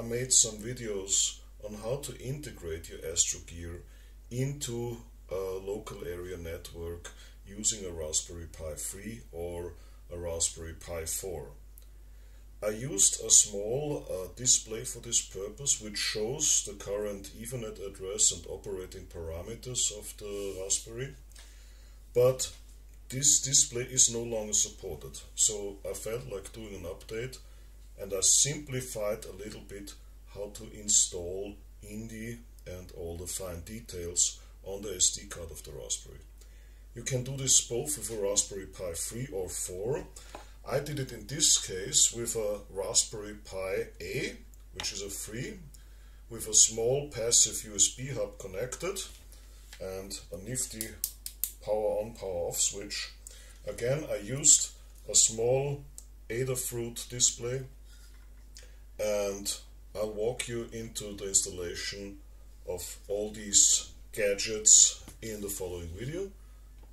I made some videos on how to integrate your Astro Gear into a local area network using a Raspberry Pi 3 or a Raspberry Pi 4. I used a small uh, display for this purpose which shows the current Ethernet address and operating parameters of the Raspberry but this display is no longer supported so I felt like doing an update and I simplified a little bit how to install INDI and all the fine details on the SD card of the Raspberry. You can do this both with a Raspberry Pi 3 or 4. I did it in this case with a Raspberry Pi A, which is a 3, with a small passive USB hub connected and a nifty power on power off switch. Again I used a small Adafruit display and I'll walk you into the installation of all these gadgets in the following video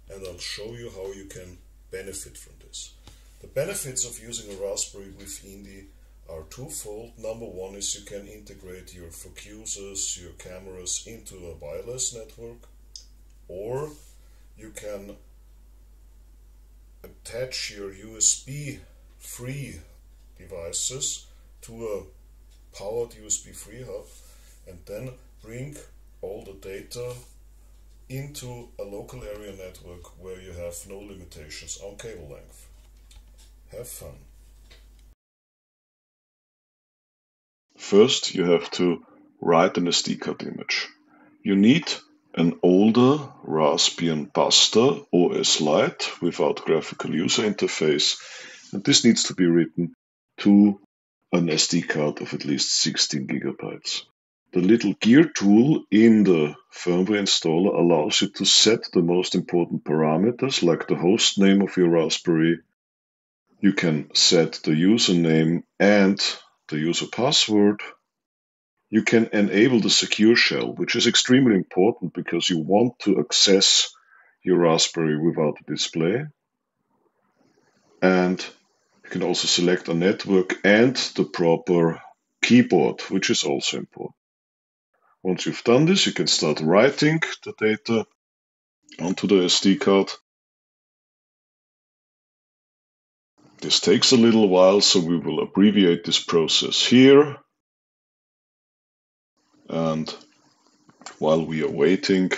and I'll show you how you can benefit from this. The benefits of using a Raspberry with INDI are twofold. Number one is you can integrate your focusers, your cameras into a wireless network or you can attach your USB free devices to a powered USB 3 hub and then bring all the data into a local area network where you have no limitations on cable length. Have fun. First, you have to write an SD card image. You need an older Raspbian Buster OS Lite without graphical user interface, and this needs to be written to an SD card of at least 16 gigabytes. The little gear tool in the firmware installer allows you to set the most important parameters like the host name of your Raspberry. You can set the username and the user password. You can enable the secure shell, which is extremely important because you want to access your Raspberry without a display. And you can also select a network and the proper keyboard, which is also important. Once you've done this, you can start writing the data onto the SD card. This takes a little while, so we will abbreviate this process here. And while we are waiting,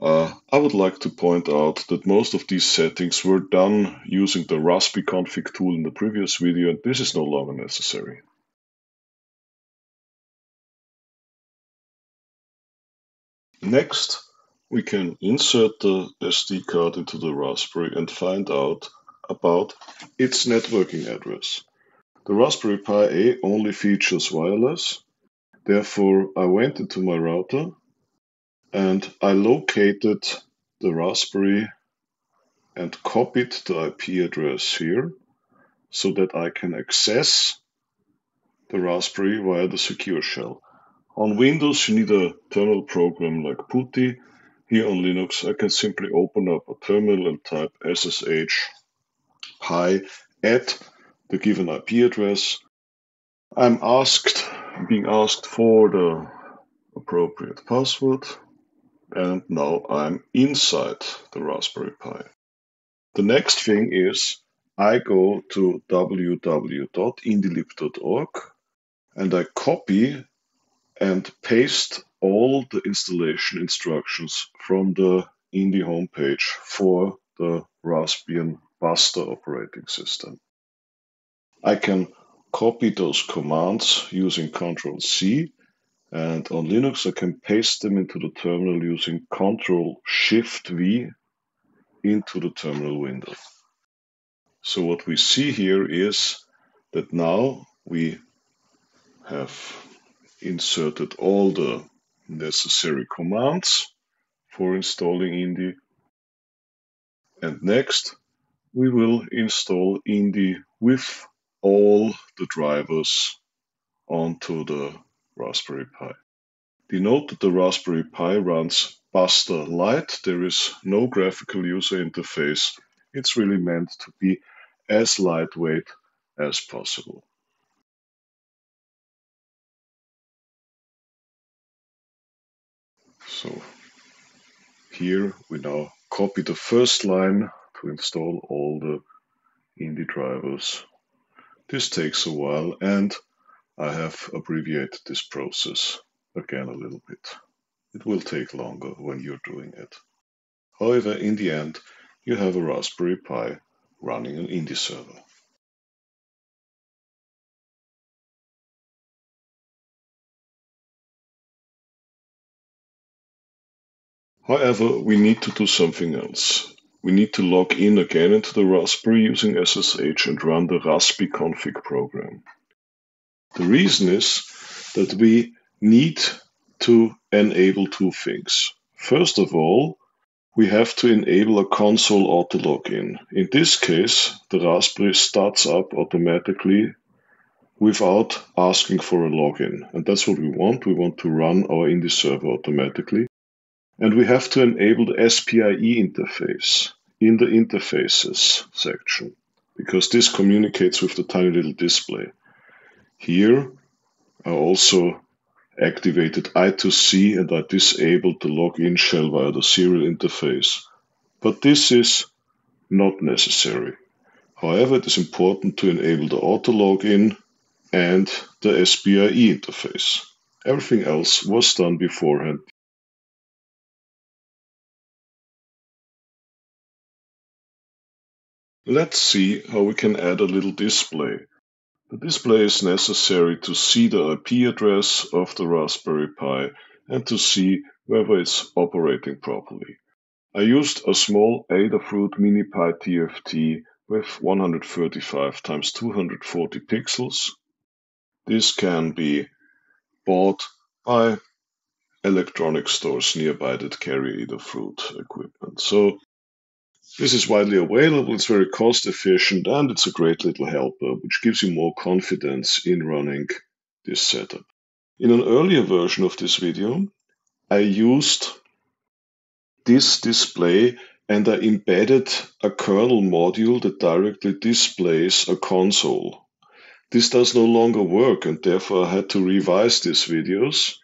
uh, I would like to point out that most of these settings were done using the raspiconfig tool in the previous video, and this is no longer necessary. Next, we can insert the SD card into the Raspberry and find out about its networking address. The Raspberry Pi A only features wireless, therefore I went into my router and I located the Raspberry and copied the IP address here so that I can access the Raspberry via the secure shell. On Windows, you need a terminal program like PuTTY. Here on Linux, I can simply open up a terminal and type SSH pi at the given IP address. I'm asked, being asked for the appropriate password and now I'm inside the Raspberry Pi. The next thing is I go to www.indilib.org and I copy and paste all the installation instructions from the INDI homepage for the Raspbian Buster operating system. I can copy those commands using Ctrl C and on Linux, I can paste them into the terminal using Ctrl Shift V into the terminal window. So what we see here is that now we have inserted all the necessary commands for installing INDI. And next, we will install INDI with all the drivers onto the Raspberry Pi. Denote that the Raspberry Pi runs Buster Lite. There is no graphical user interface. It's really meant to be as lightweight as possible. So here we now copy the first line to install all the INDI drivers. This takes a while and I have abbreviated this process again a little bit. It will take longer when you're doing it. However, in the end, you have a Raspberry Pi running an INDI server. However, we need to do something else. We need to log in again into the Raspberry using SSH and run the raspi-config program. The reason is that we need to enable two things. First of all, we have to enable a console auto login. In this case, the Raspberry starts up automatically without asking for a login. And that's what we want. We want to run our INDI server automatically. And we have to enable the SPI interface in the interfaces section because this communicates with the tiny little display. Here I also activated I2C and I disabled the login shell via the serial interface. But this is not necessary. However, it is important to enable the auto login and the SPI interface. Everything else was done beforehand Let's see how we can add a little display. The display is necessary to see the IP address of the Raspberry Pi and to see whether it's operating properly. I used a small Adafruit Mini PiTFT with 135 times 240 pixels. This can be bought by electronic stores nearby that carry Adafruit equipment. So this is widely available, it's very cost efficient, and it's a great little helper, which gives you more confidence in running this setup. In an earlier version of this video, I used this display and I embedded a kernel module that directly displays a console. This does no longer work and therefore I had to revise these videos.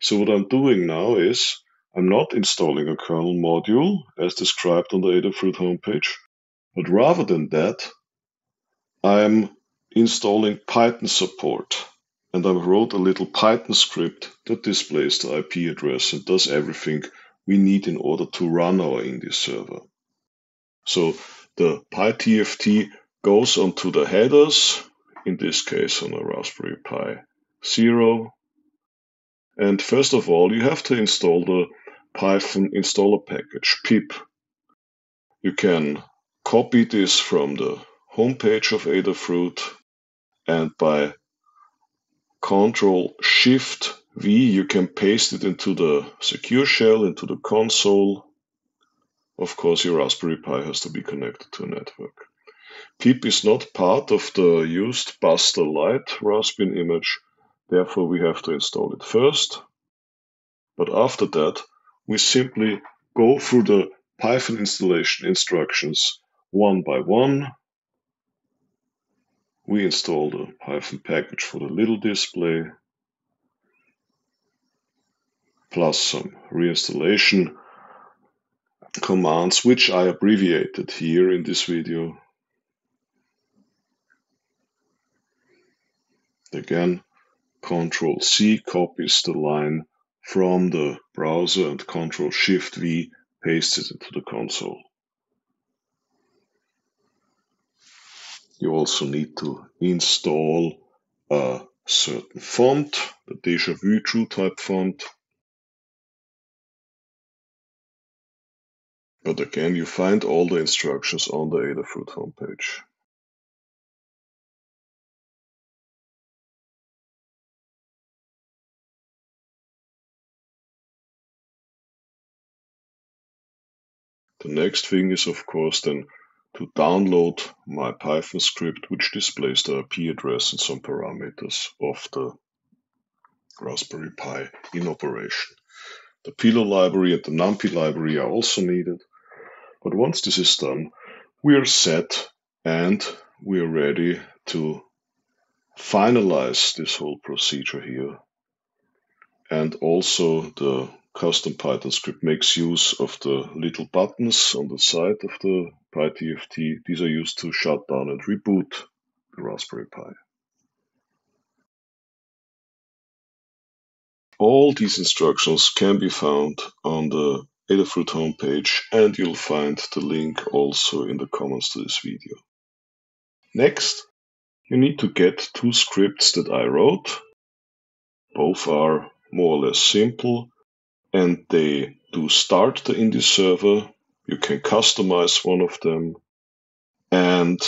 So what I'm doing now is I'm not installing a kernel module as described on the Adafruit homepage, but rather than that, I'm installing Python support. And I wrote a little Python script that displays the IP address and does everything we need in order to run our INDI server. So the PiTFT goes onto the headers, in this case on a Raspberry Pi Zero. And first of all, you have to install the Python installer package, pip. You can copy this from the homepage of Adafruit and by Control Shift V you can paste it into the secure shell, into the console. Of course your Raspberry Pi has to be connected to a network. pip is not part of the used Buster Lite Raspbian image, therefore we have to install it first. But after that we simply go through the Python installation instructions one by one. We install the Python package for the little display, plus some reinstallation commands, which I abbreviated here in this video. Again, Control C copies the line from the browser and Ctrl Shift V pastes it into the console. You also need to install a certain font, the DejaVu TrueType font. But again, you find all the instructions on the Adafruit homepage. The next thing is of course then to download my Python script which displays the IP address and some parameters of the Raspberry Pi in operation. The Pillow library and the NumPy library are also needed. But once this is done, we are set and we are ready to finalize this whole procedure here. And also the custom Python script makes use of the little buttons on the side of the PiTFT. These are used to shut down and reboot the Raspberry Pi. All these instructions can be found on the Adafruit homepage and you'll find the link also in the comments to this video. Next, you need to get two scripts that I wrote. Both are more or less simple and they do start the INDI server. You can customize one of them. And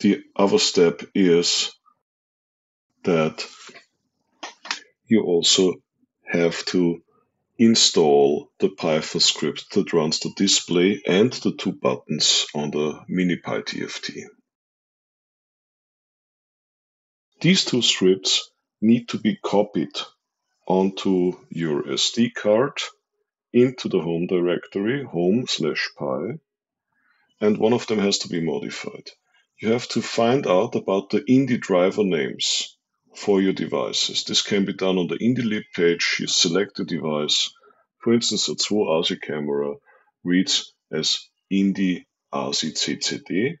the other step is that you also have to install the Python script that runs the display and the two buttons on the mini TFT. These two scripts need to be copied onto your SD card into the home directory, home slash pi, and one of them has to be modified. You have to find out about the INDI driver names for your devices. This can be done on the INDILib page. You select the device. For instance, a 2 ASI camera reads as INDI ASI CCD.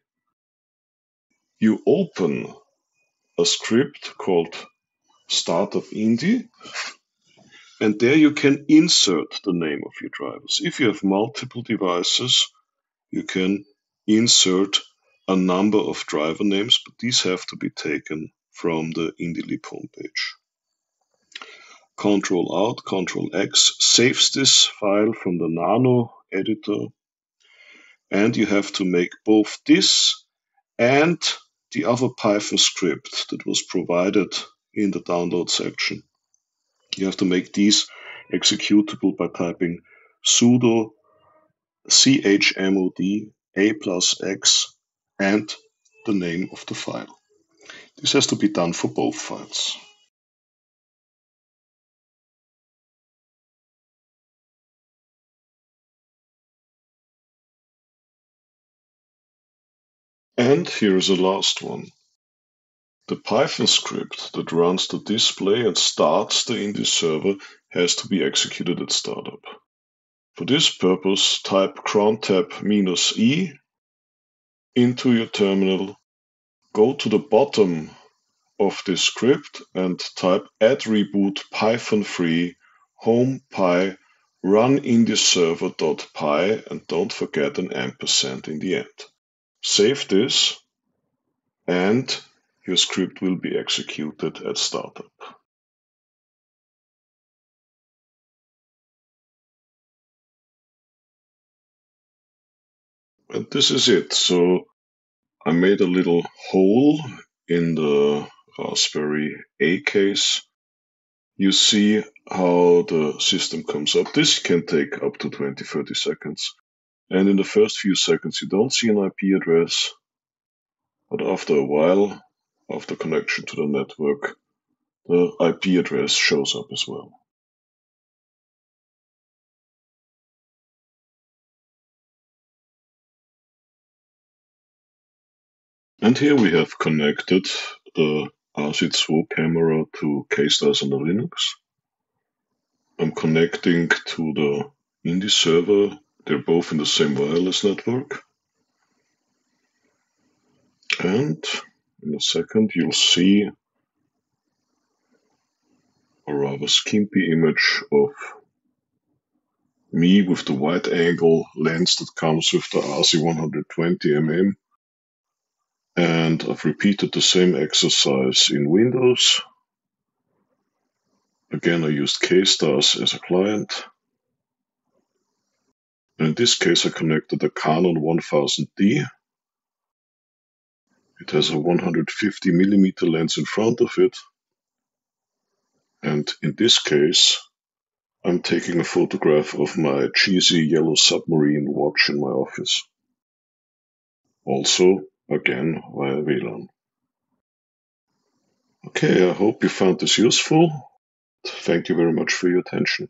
You open a script called startup INDI and there you can insert the name of your drivers. If you have multiple devices, you can insert a number of driver names, but these have to be taken from the INDILib homepage. Control Alt, Control X saves this file from the Nano editor, and you have to make both this and the other Python script that was provided in the download section. You have to make these executable by typing sudo chmod a plus x and the name of the file. This has to be done for both files. And here is the last one. The Python script that runs the display and starts the INDI server has to be executed at startup. For this purpose, type crontab-e into your terminal, go to the bottom of this script and type add reboot python free home pi run indiserver.py and don't forget an ampersand in the end. Save this and your script will be executed at startup. And this is it. So I made a little hole in the Raspberry A case. You see how the system comes up. This can take up to 20, 30 seconds. And in the first few seconds, you don't see an IP address. But after a while, of the connection to the network, the IP address shows up as well. And here we have connected the ASIC camera to KStars on the Linux. I'm connecting to the INDI server. They're both in the same wireless network. And in a second, you'll see a rather skimpy image of me with the wide angle lens that comes with the RC 120mm. And I've repeated the same exercise in Windows. Again, I used KStars as a client. In this case, I connected the Canon 1000D it has a 150 millimeter lens in front of it. And in this case, I'm taking a photograph of my cheesy yellow submarine watch in my office. Also, again, via WLAN. Okay, I hope you found this useful. Thank you very much for your attention.